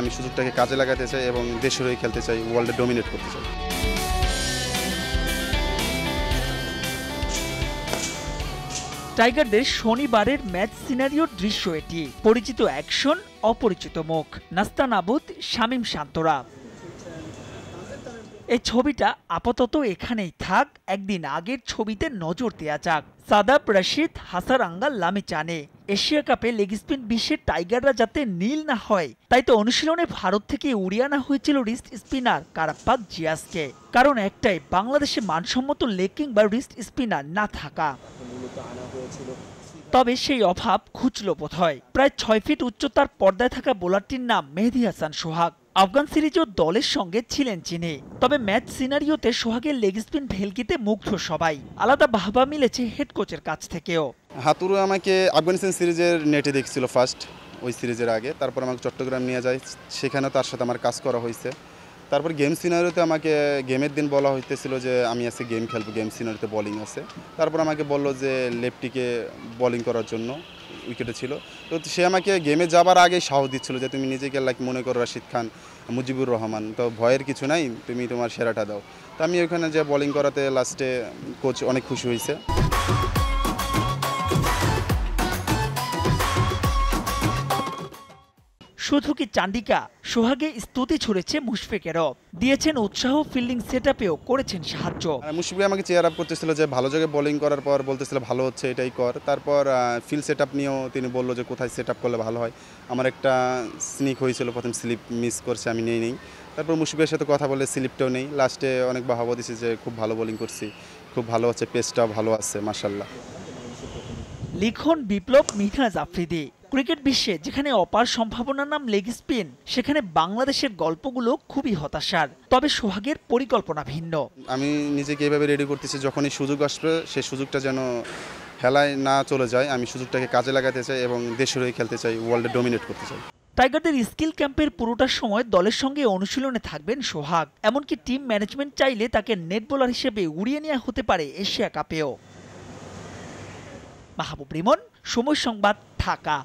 আমি সুযোগটাকে কাজে লাগাতে চাই এবং দেশের হয়ে খেলতে চাই ওয়ার্ল্ডে ডোমিনেট করতে চাই। টাইগারদের শনিবারের ম্যাচ সিনারিওর দৃশ্য এটি। পরিচিত অ্যাকশন, অপরিচিত মুখ। নাস্তান আবুদ শামীম শান্তরা। এই ছবিটা আপাতত এখানেই থাক। একদিন আগের ছবিতে নজর দেয়া যাক। সাদাব রশিদ হাসারাঙ্গা লামি চানে। এশিয়া কাপে লেগ স্পিন বিশ্বের টাইগাররা যাতে নীল না হয়, তাই তো অনুশীলনে ভারত থেকে উড়িয়ে আনা হয়েছিল রিস্ট স্পিনার কারাপ্পাক জিয়াসকে। কারণ একটাই, বাংলাদেশে মানসম্মত লেকিং বা রিস্ট স্পিনার না থাকা। তবে সেই অভাব খুঁজল বোধ হয় প্রায় ছয় ফিট উচ্চতার পর্দায় থাকা বোলারটির নাম মেহেদি হাসান সোহাগ। আফগান সিরিজও দলের সঙ্গে ছিলেন চিনি তবে ম্যাচ সিনারিওতে সোহাগের লেগ স্পিন ভেলকিতে মুগ্ধ সবাই। আলাদা বাহবা মিলেছে হেড কোচের কাছ থেকেও। হাতুরু আমাকে আফগানিস্তান সিরিজের নেটে দেখছিল ফার্স্ট ওই সিরিজের আগে। তারপর আমাকে চট্টগ্রাম নিয়ে যায়। সেখানে তার সাথে আমার কাজ করা হয়েছে। তারপর গেম সিনারিওতে আমাকে গেমের দিন বলা হইতেছিল যে, আমি আজকে গেম খেলব গেম সিনারিওতে বলিং আছে। তারপর আমাকে বলল যে, লেফটিকে বলিং করার জন্য উইকেটে ছিল। তো সে আমাকে গেমে যাবার আগে সাহস দিচ্ছিল যে, তুমি নিজেকে লাইক মনে করো রাশিদ খান, মুজিবুর রহমান। তো ভয়ের কিছু নাই, তুমি তোমার সেরাটা দাও। তো আমি ওখানে যে বলিং করাতে লাস্টে কোচ অনেক খুশি হয়েছে শুধু কি চান্ডিকা সোহাগে স্তুতি ছড়েছে মুশফিকেরও। দিয়েছেন উৎসাহ ফিল্ডিং সেট করেছেন সাহায্য। আর মুশফিক আমাকে চেয়ার আপ করতেছিল যে ভালো জায়গায় বোলিং করার পর বলতেছিল ভালো হচ্ছে এটাই কর। তারপর ফিল্ড সেট আপ নিয়েও তিনি বলল যে কোথায় সেট আপ করলে ভালো হয়? আমার একটা স্নিক হয়েছিল প্রথম স্লিপ মিস করছে আমি নেই নেই। তারপর মুশফিকের সাথে কথা বলে স্লিপটাও নেই। লাস্টে অনেক বাহাবা দিছি যে খুব ভালো বোলিং করছি খুব ভালো হচ্ছে পেসটাও ভালো আছে মার্শাল্লাহ লিখন বিপ্লব মিনহাজ আফ্রিদি। ক্রিকেট বিশ্বে যেখানে অপার সম্ভাবনার নাম লেগ স্পিন সেখানে বাংলাদেশের গল্পগুলো খুবই হতাশার। তবে সোহাগের পরিকল্পনা ভিন্ন। আমি নিজেকে এভাবে রেডি করতেছি যখনই সুযোগ আসবে সেই সুযোগটা যেন খেলায় না চলে যায় আমি সুযোগটাকে কাজে লাগাতে চাই এবং দেশের হয়ে খেলতে চাই ওয়ার্ল্ডে ডোমিনেট করতে চাই। টাইগারদের স্কিল ক্যাম্পের পুরোটা সময় দলের সঙ্গে অনুশীলনে থাকবেন সোহাগ। এমনকি টিম ম্যানেজমেন্ট চাইলে তাকে নেট বোলার হিসেবে উড়িয়ে নেওয়া হতে পারে এশিয়া কাপেও। মাহবুব রিমন সময় সংবাদ ঢাকা।